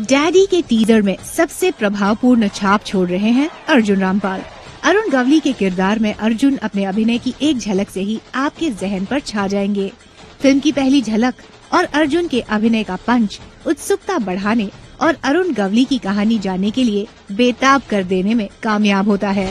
Daddy के teaser में सबसे प्रभावपूर्ण छाप छोड़ रहे हैं अर्जुन रामपाल। अरुण गवली के किरदार में अर्जुन अपने अभिनय की एक झलक से ही आपके जहन पर छा जाएँगे। फ़िल्म की पहली झलक और अर्जुन के अभिनय का पंच उत्सुकता बढ़ाने और अरुण गवली की कहानी जानने के लिए बेताब कर देने में कामयाब होता है।